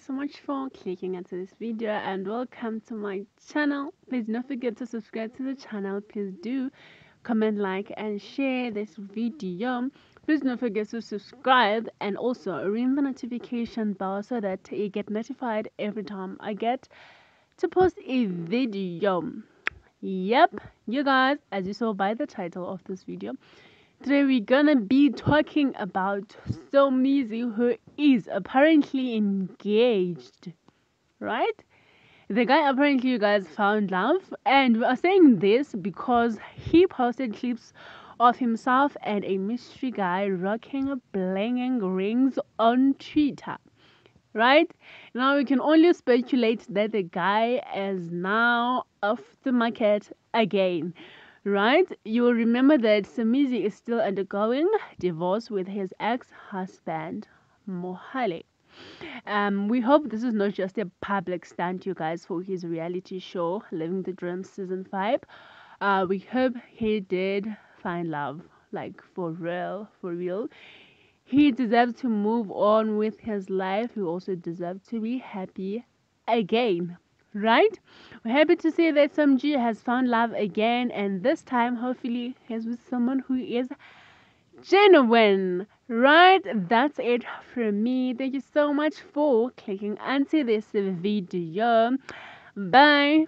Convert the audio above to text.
for clicking into this video and welcome to my channel. Please don't forget to subscribe to the channel. Please do comment, like and share this video. Please don't forget to subscribe and also ring the notification bell so that you get notified every time I get to post a video. Yep, you guys, as you saw by the title of this video, Today we're gonna be talking about Somizi who is apparently engaged, right? The guy apparently you guys found love and we are saying this because he posted clips of himself and a mystery guy rocking blinging rings on Twitter. Right now, we can only speculate that the guy is now off the market again right? You will remember that Somizi is still undergoing divorce with his ex-husband, Mohale. Um, we hope this is not just a public stunt, you guys, for his reality show, Living the Dream Season 5. Uh, we hope he did find love, like for real, for real. He deserves to move on with his life. He also deserves to be happy again right? We're happy to see that Somizi has found love again, and this time, hopefully, he's with someone who is genuine, right? That's it from me. Thank you so much for clicking onto this video. Bye.